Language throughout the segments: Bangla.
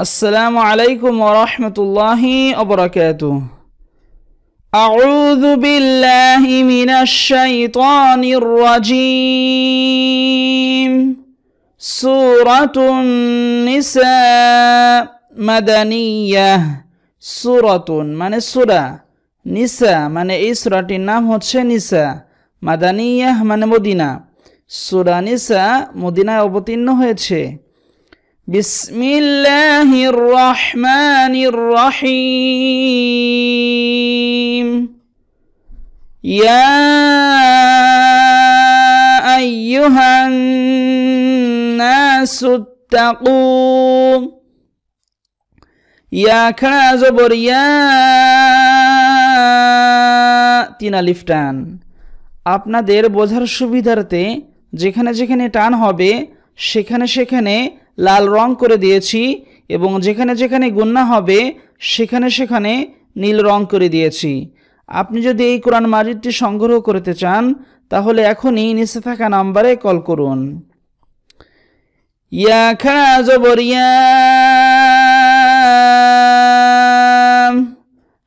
السلام عليكم ورحمة الله وبركاته أعوذ بالله من الشيطان الرجيم سورة النساء مدنية سورة মানে সুরা নিসা মানে এই সুরাটির নাম হচ্ছে নিসা মাদানিয়া মানে মদিনা সুরা নিসা মদিনায় অবতীর্ণ হয়েছে বিসমিল্লাহির রহমানির রহিম ইয়া আইয়ুহান নাসু তাকু ইয়া খাড়া জবর ইয়া তিন আলিফ টান আপনাদের বোঝার সুবিধার্থে যেখানে যেখানে টান হবে, সেখানে সেখানে লাল রং করে দিয়েছি এবং যেখানে যেখানে গুন্না হবে, সেখানে সেখানে নীল রং করে দিয়েছি। আপনি যদি এই কোরআন মাজিদটি সংগ্রহ করতে চান, তাহলে এখনই নিচে থাকা নাম্বারে কল করুন। ইয়া ইয়া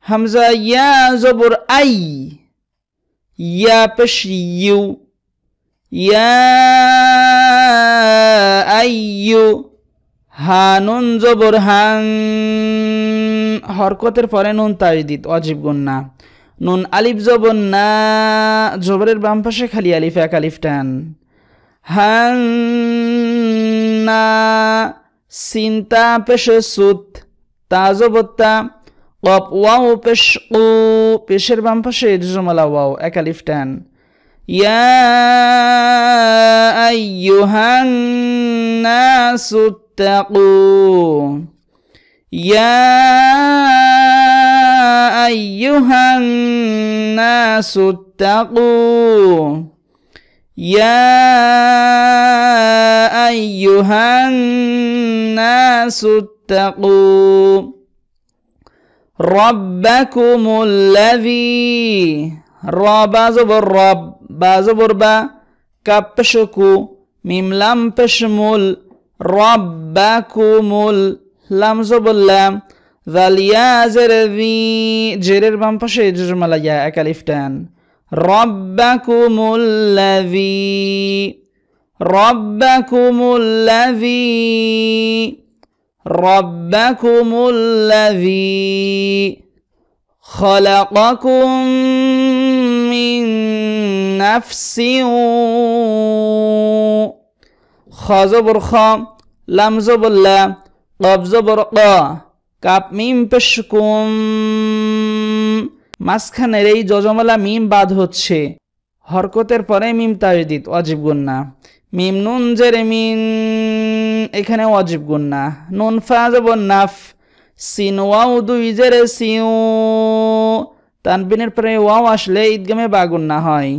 হামজা ইয়া জবর আই, ইয়া পেশ ইউ। ইয়া আইয়ু হানুন জবর হান হরকতের পরে নুন তাজদিদ, অজীব গুন্না নুন আলিফ জবর না, জবরের বাম পাশে খালি আলিফ, এক আলিফ টান। হান না সিনতা পেশে সুত, তা জবত্তা কপ ওয়াও পেশ ও পেশের বাম পাশে জমালা ওয়াও, এক আলিফ টান। يا أيها الناس اتقوا. يا أيها الناس اتقوا. يا أيها الناس اتقوا. ربكم الذي را بعضو بر راب بازو بر با کپشکو میم لم پشمول بر لم ذالیا ذلیا زرذی جرر بم پشه جرملا یا اکلیفتن ربکم الذی ربکم الذی ربكم الذي خلقكم من نفس خزبر خ لم زبر لا قب زبر قا কাপ মিম পেশকুম মাঝখানের এই যজমালা মিম বাদ হচ্ছে হরকতের পরে মিম তাজদিদ অজীব গুন্না মিম নুন জেরে মিন এখানে অজীব গুন্না নুন ফা যাব নাফ সিন ওয়াও দুই জেরে সিউ তানবিনের পরে ওয়াও আসলে ঈদগামে বাগুন না হয়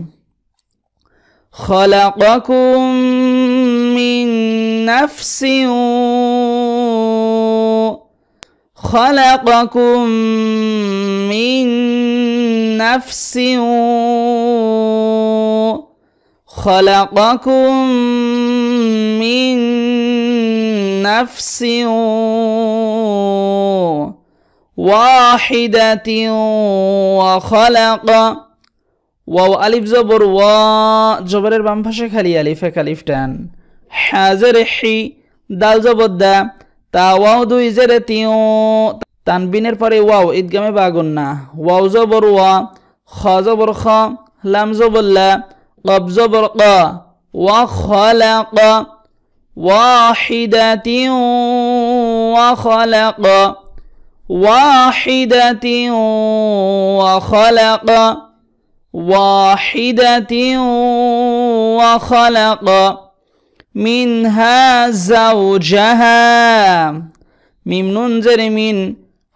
خلقكم من نفس خلقكم من نفس خلقكم من نفس واحدة وخلق ওয়াও আলিফ জবর ওয়া জবরের বাম পাশে খালি আলিফ এক আলিফ টান হাজের হি দাল জবর দা তা ওয়াও দুই জেরে তিও তানবিনের পরে ওয়াও ঈদগামে বাগুন না ওয়াও জবর ওয়া খ জবর খ লাম জবর লা কব জবর ক ওয়া খলাক واحدة وخلق واحدة وخلق واحدة وخلق منها زوجها মিম নুন জেরে মিন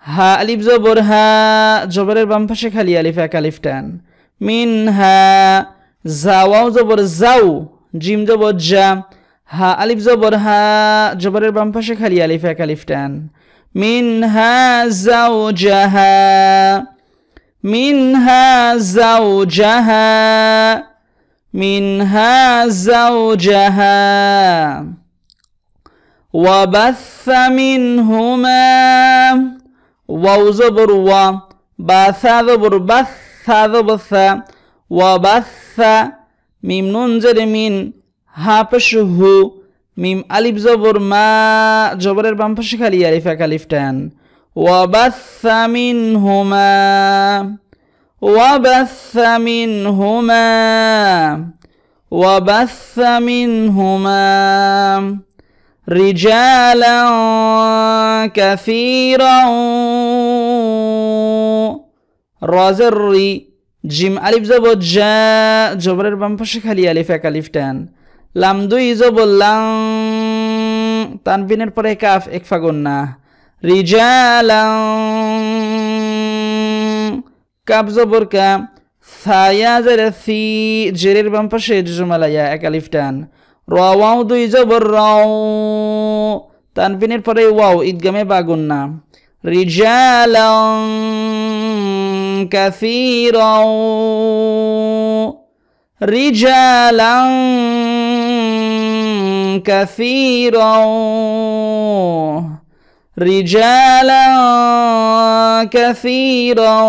হা আলিফ জবর হা জবরের বাম পাশে খালি আলিফ এক আলিফ টান মিন হা জাওয়াও জবর জাউ জিম জবর জা হা আলিফ জবর হা জবরের বাম পাশে খালি আলিফ এক আলিফ টান منها زوجها منها زوجها منها زوجها. وبث منهما واو زبر و بث زبر بث زبث. وبث ميم نون زر من هابشه মিম আলিফ জবর মা জবরের বাম পাশে খালি আলিফ এক আলিফ টান وبث منهما وبث منهما وبث منهما رجالا كثيرا رازري জিম আলিফ জব জা জবরের বাম পাশে খালি আলিফ এক লামদুই ইজো বললাম, তানবিনের পরে কাফ এক ফাগুন না। রিজালাম কাপ জবর কাপ সায়া জেরে সি, জেরের বাম পাশে জুমালায়া এক আলিফ টান। রাও দুই জবর রাও, তানবিনের পরে ওয়াও, ঈদগামে বাগুন না। রিজালাম, কাসিরাও, রিজালাম كثيرا. رجالا كثيرا.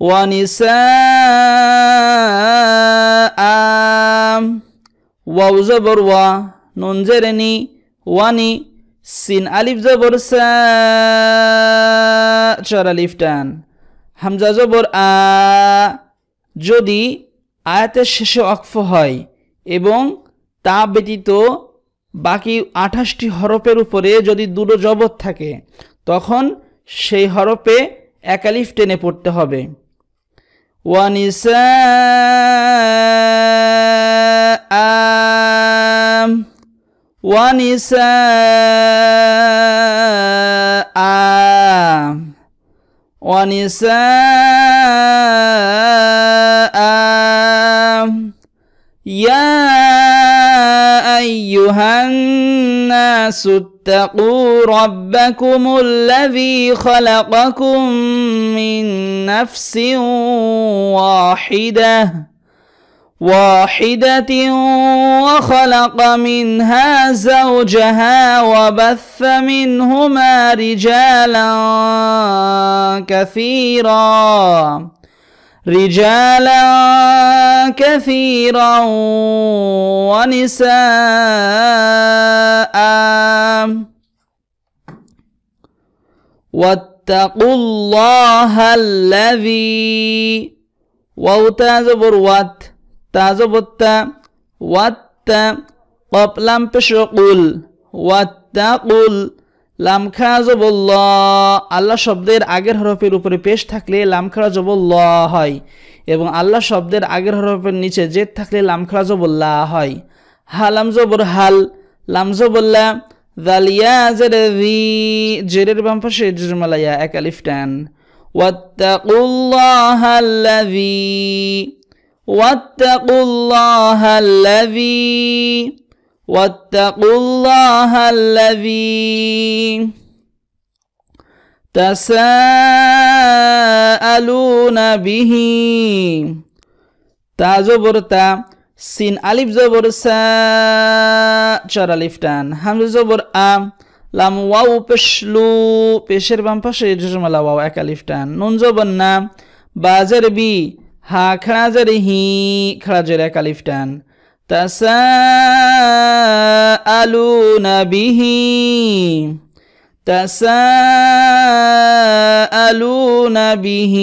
ونساء. واو زبر و. نون زرني وني. سين ألف زبر سا شر ألف همزة زبر آ. جدي আয়াতের শেষে অক্ফ হয় এবং তা ব্যতীত বাকি আঠাশটি হরফের উপরে যদি দুটো জবৎ থাকে, তখন সেই হরফে একালিফ টেনে পড়তে হবে। ওয়ানিসা আম ওয়ানিসা ওয়ানিসা يا أيها الناس اتقوا ربكم الذي خلقكم من نفس واحدة واحدة وخلق منها زوجها وبث منهما رجالا كثيرا. رجالا كثيرا ونساء. واتقوا الله الذي واتذبر وات تذبت وات قبلا تشقل واتقوا লামখাজ ল আল্লাহ শব্দের আগের হরফের উপরে পেশ থাকলে লামখারা জবল হয় এবং আল্লাহ শব্দের আগের হরফের নিচে জেদ থাকলে লামখারা জবল্লা হয়। হালাম জবর হাল। লামজবল্লা দালিয়া জের জেরের واتقوا الله الذي تساءلون به تا زبرتا সিন আলিফ জবর সা চার আলিফ টান হামজা জবর আ লাম ওয়াও পেশলু পেশের বাম পাশে জজমালা ওয়াও এক আলিফ টান নুন জবর না বাজার বি হা খাড়া জের হি খাড়া জের এক আলিফ টান تساءلون به تساءلون به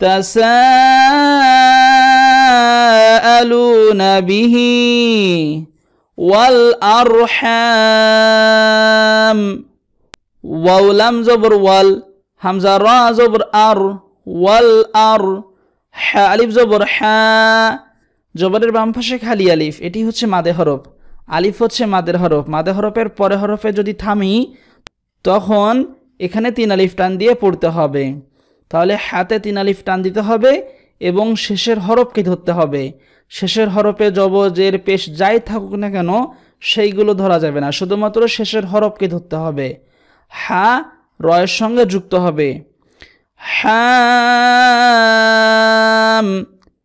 تساءلون به والأرحام. واو لم زبر وال همزة را زبر أر والأر حالف زبر حا জবরের বাম পাশে খালি আলিফ, এটি হচ্ছে মাদে হরফ। আলিফ হচ্ছে মাদের হরফ। মাদে হরফের পরে হরফে যদি থামি, তখন এখানে তিন আলিফ টান দিয়ে পড়তে হবে। তাহলে হাতে তিন আলিফ টান দিতে হবে এবং শেষের হরফকে ধরতে হবে। শেষের হরফে জবজের পেশ যাই থাকুক না কেন, সেইগুলো ধরা যাবে না। শুধুমাত্র শেষের হরফকে ধরতে হবে। হা, রয়ের সঙ্গে যুক্ত হবে। হাম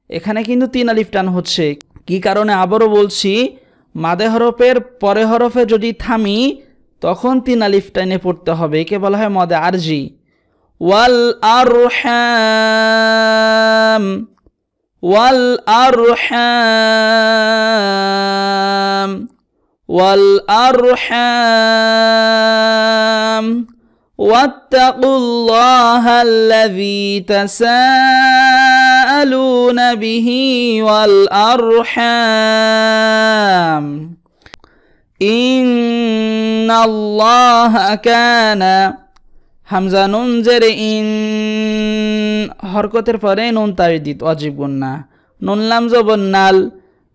এখানে কিন্তু তিন আলিফ টান হচ্ছে। কি কারণে আবারও বলছি, মাদে হরফের পরে হরফে যদি থামি, তখন তিন আলিফ টাইনে পড়তে হবে। একে বলা হয় মদে আরজি। ওয়াল আরহাম ওয়াল আরহাম ওয়াল আরহাম। واتقوا الله الذي تساءلون به والأرحام إن الله كان হামজা নুন জেরে ইন হরকতের পরে নুন তাবিদিত অজীব গুন্না নুন লাম জবর নাল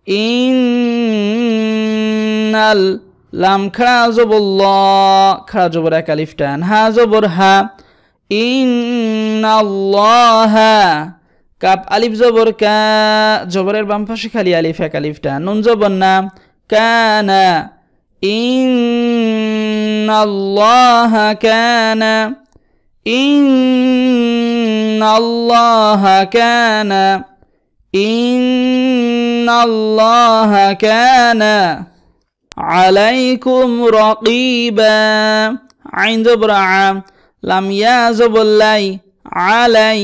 ইন নাল লাম খাড়া জবর ল জবর এক আলিফ হা জবর হা কাপ আলিফ জবর কা, জবরের বাম পাশে খালি আলিফ, এক আলিফ টান, নুন জবর না, কানা, ইন্নাল্লাহা কানা ইন্নাল্লাহা কানা ইন্নাল্লাহা কানা। আলাইকুম রকিবা। আইন জবর লাম ইয়া জবল্লাই আলাই,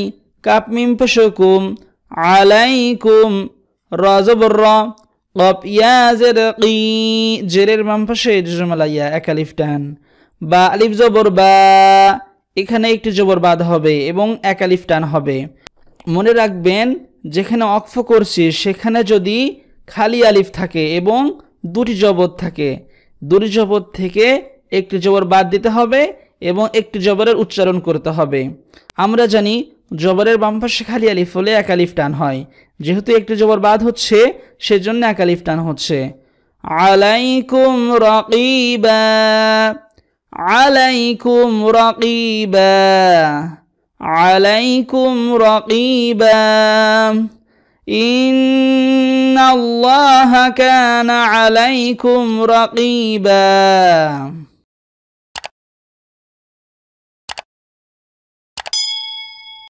কাপ মিম পেশকুম আলাইকুম রজবর কপ ইয়া জের কি, জেরের বাম পাশে জুমালাইয়া এক আলিফ টান। বা আলিফ জবর বা, এখানে একটি জবর বাদ হবে এবং এক আলিফ টান হবে। মনে রাখবেন, যেখানে অক্ফ করছি, সেখানে যদি খালি আলিফ থাকে এবং দুটি জবর থাকে। দুটি জবর থেকে একটি জবর বাদ দিতে হবে এবং একটি জবরের উচ্চারণ করতে হবে। আমরা জানি জবরের বাম পাশে খালি আলিফ হলে এক আলিফ টান হয়। যেহেতু একটি জবর বাদ হচ্ছে, সেজন্য এক আলিফ টান হচ্ছে। আলাইকুম রকিবা। আলাইকুম রকিবা। আলাইকুম রকিবা। إن الله كان عليكم رقيبا